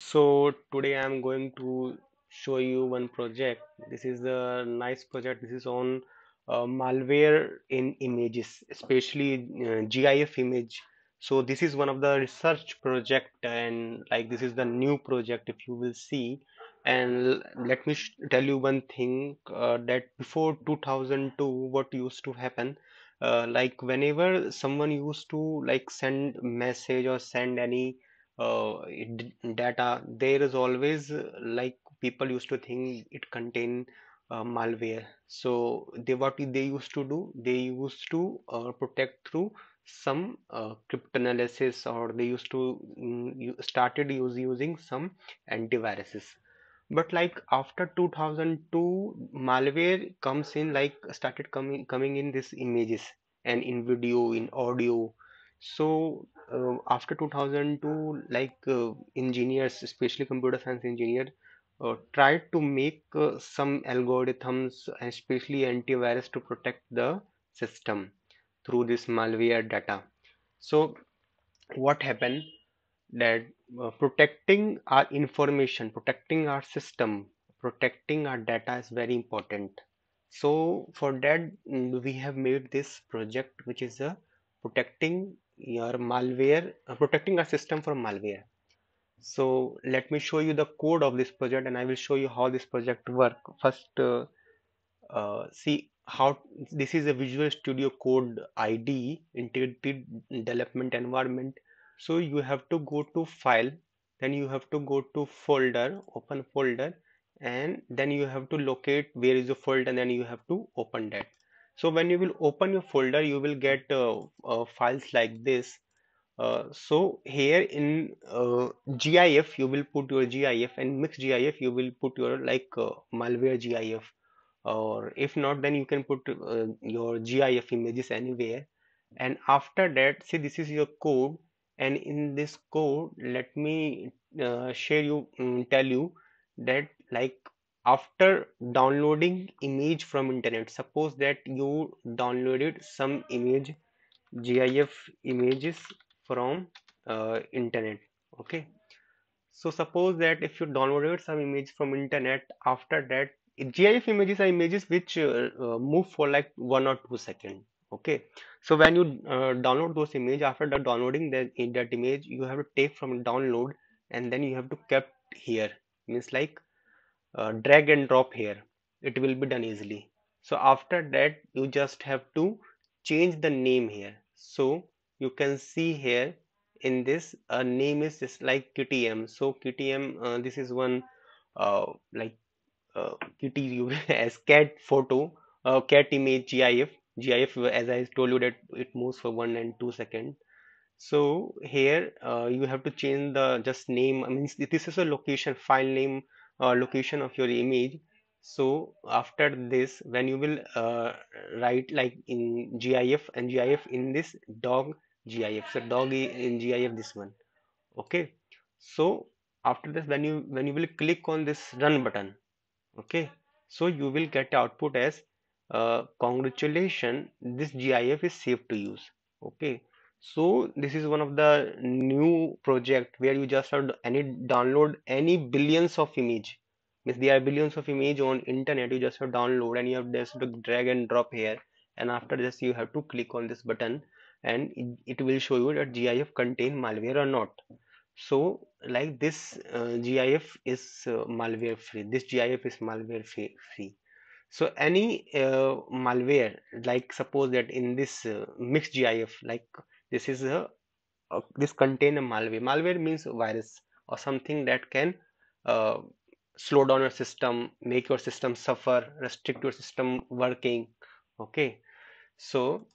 So today I'm going to show you one project. This is a nice project. This is on uh, malware in images, especially uh, GIF image. So this is one of the research project and like this is the new project if you will see. And let me tell you one thing uh, that before 2002, what used to happen, uh, like whenever someone used to like send message or send any uh, data there is always uh, like people used to think it contain uh, malware. So they what they used to do they used to uh, protect through some uh, cryptanalysis or they used to you started use using some antiviruses. But like after 2002 malware comes in like started coming coming in these images and in video in audio. So uh, after 2002 like uh, engineers especially computer science engineer uh, tried to make uh, some algorithms especially antivirus to protect the system through this malware data so what happened that uh, protecting our information, protecting our system, protecting our data is very important. So for that, mm, we have made this project, which is uh, protecting your malware, uh, protecting our system from malware. So let me show you the code of this project, and I will show you how this project work. First, uh, uh, see how this is a Visual Studio Code ID integrated development environment. So you have to go to file, then you have to go to folder, open folder, and then you have to locate where is the folder, and then you have to open that. So when you will open your folder, you will get uh, uh, files like this. Uh, so here in uh, GIF, you will put your GIF, and mix GIF, you will put your like uh, malware GIF or if not then you can put uh, your GIF images anywhere. And after that see this is your code. And in this code let me share you um, tell you that like after downloading image from internet suppose that you downloaded some image GIF images from uh, internet okay so suppose that if you downloaded some image from internet, after that GIF images are images which uh, uh, move for like one or two seconds. Okay, so when you uh, download those image, after the downloading that in that image, you have to take from download and then you have to kept here. Means like uh, drag and drop here. It will be done easily. So after that, you just have to change the name here. So you can see here in this uh, name is just like KTM. So KTM, uh, this is one uh, like uh, as cat photo, uh, cat image GIF. GIF, as I told you that it moves for one and two seconds. So here uh, you have to change the just name. I mean, this is a location file name, uh, location of your image. So after this, when you will uh, write like in GIF and GIF in this dog GIF. So dog in GIF this one. Okay. So after this, when you when you will click on this run button, okay. So you will get output as uh, congratulations, this GIF is safe to use. Okay. So this is one of the new project where you just have any download any billions of image. Means there are billions of image on internet. You just have download and you have just to drag and drop here. And after this, you have to click on this button, and it, it will show you that GIF contain malware or not. So like this uh, GIF is uh, malware free. This GIF is malware free. So any uh, malware, like suppose that in this uh, mixed GIF, like this is a, a this contain a malware. Malware means virus or something that can uh, slow down your system, make your system suffer, restrict your system working. Okay, so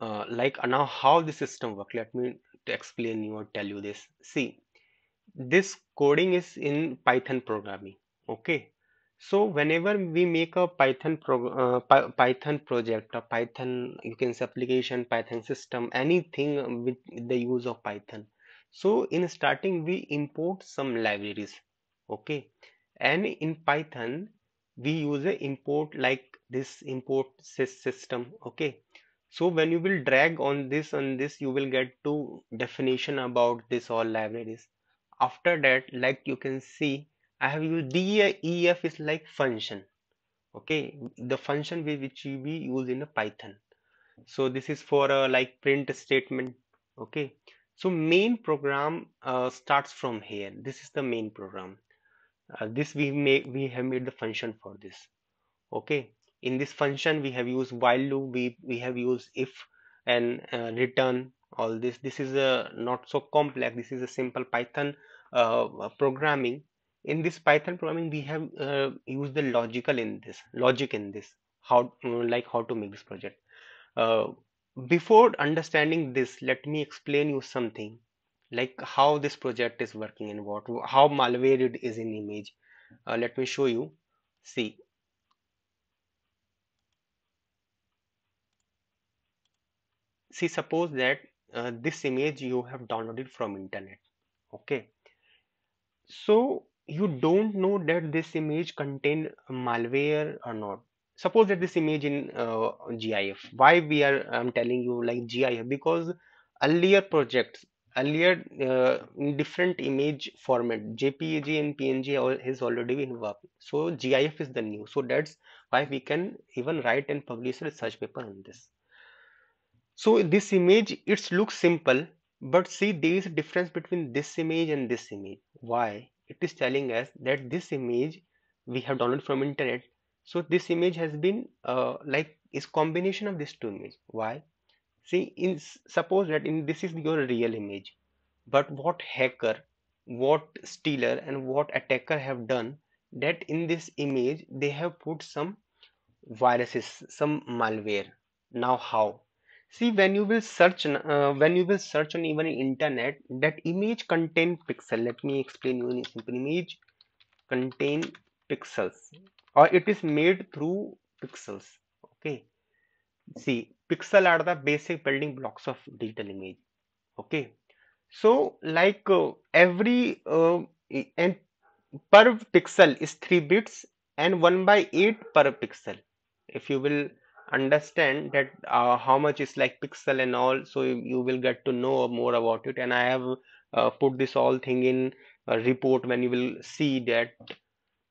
uh, like now how the system work? Let me explain you or tell you this. See, this coding is in Python programming. Okay, so whenever we make a Python pro uh, Py Python project, a Python you can say application, Python system, anything with the use of Python. So in starting we import some libraries. Okay, and in Python we use a import like this import sys system. Okay, so when you will drag on this on this, you will get to definition about this all libraries. after that like you can see I have used def is like function okay? The function which we use in a Python. So this is for a like print statement okay? So main program uh, starts from here. This is the main program. Uh, this we make we have made the function for this okay? In this function we have used while loop we we have used if and uh, return all this. This is a not so complex. This is a simple python uh, programming in this python programming we have uh, used the logical in this logic in this how like how to make this project. Uh, before understanding this let me explain you something like how this project is working and what how malware it is in image. Uh, let me show you. See. See suppose that uh, this image you have downloaded from internet. Okay. So you don't know that this image contain malware or not. Suppose that this image in uh, gif why we are i'm telling you like gif because earlier projects earlier uh, in different image format jpeg and png has already been worked. So gif is the new. So that's why we can even write and publish a research paper on this. So this image it looks simple but see there is a difference between this image and this image. Why it is telling us that this image we have downloaded from internet. So this image has been uh, like is combination of these two images. Why? See in suppose that in this is your real image. But what hacker what stealer and what attacker have done that in this image they have put some viruses some malware. Now how See, when you will search, uh, when you will search on even internet, that image contain pixel. Let me explain you in simple image contain pixels, or it is made through pixels. Okay. See, pixel are the basic building blocks of digital image. Okay. So, like uh, every uh, and per pixel is three bits and one by eight per pixel. If you will understand that uh, how much is like pixel and all so you, you will get to know more about it. And I have uh, put this all thing in a report when you will see that.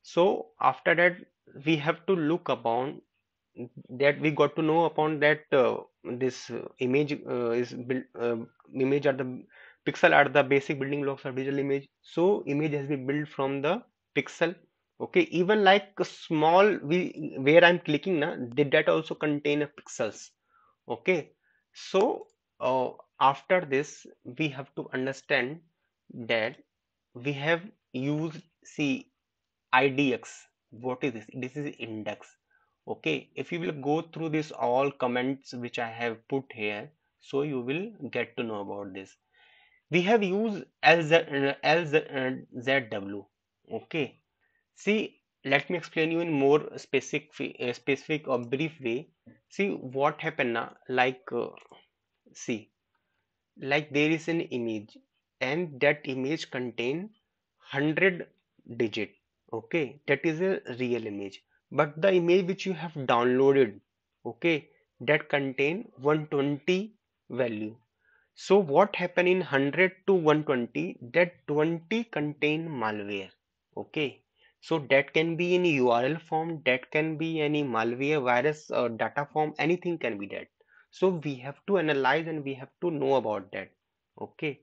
So after that we have to look upon that we got to know upon that uh, this image uh, is built uh, image are the pixel are the basic building blocks of digital image. So image has been built from the pixel okay even like small we where i'm clicking now did that also contain a pixels? Okay so uh, after this we have to understand that we have used see idx what is this? This is index. Okay if you will go through this all comments which i have put here so you will get to know about this. We have used lz, lzw okay See, let me explain you in more specific, uh, specific or brief way. See what happened now, like, uh, see, like there is an image and that image contain 100 digit. Okay, that is a real image. But the image which you have downloaded, okay, that contain 120 value. So what happened in 100 to 120? That 20 contain malware. Okay so that can be in url form that can be any malware virus or data form anything can be that. So we have to analyze and we have to know about that. Okay.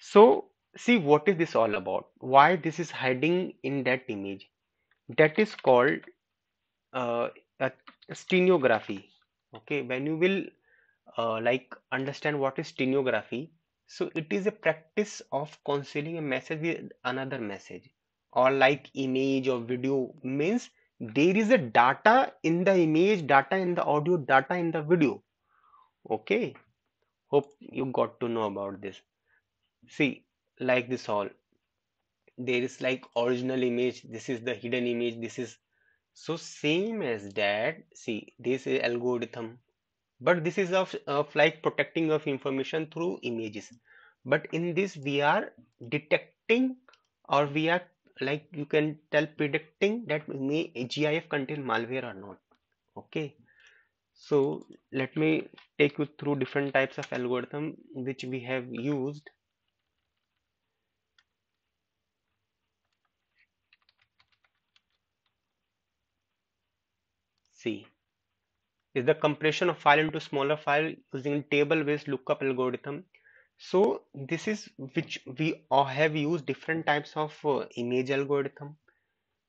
So see what is this all about? Why this is hiding in that image? That is called uh, a steganography okay. When you will uh, like understand what is steganography so it is a practice of concealing a message with another message or like image or video means there is a data in the image data in the audio data in the video. Okay? Hope you got to know about this. See like this all. There is like original image this is the hidden image this is so same as that. See this is algorithm. But this is of, of like protecting of information through images. But in this we are detecting or we are like you can tell predicting that may GIF contain malware or not. Okay? So let me take you through different types of algorithm which we have used. C is the compression of file into smaller file using table based lookup algorithm so this is which we have used different types of uh, image algorithm.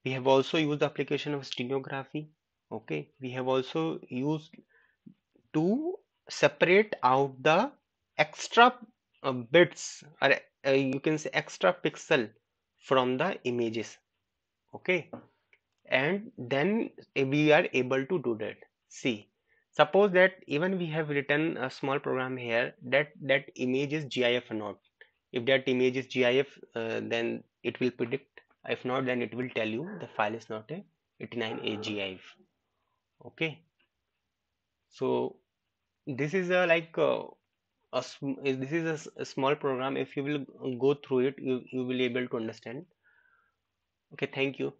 We have also used the application of steganography. Okay, we have also used to separate out the extra uh, bits or uh, you can say extra pixel from the images okay and then we are able to do that see suppose that even we have written a small program here that that image is gif or not. If that image is gif uh, then it will predict. If not then it will tell you the file is not a 89a gif okay? So this is a like uh, a, this is a, a, small program. If you will go through it you, you will be able to understand. Okay thank you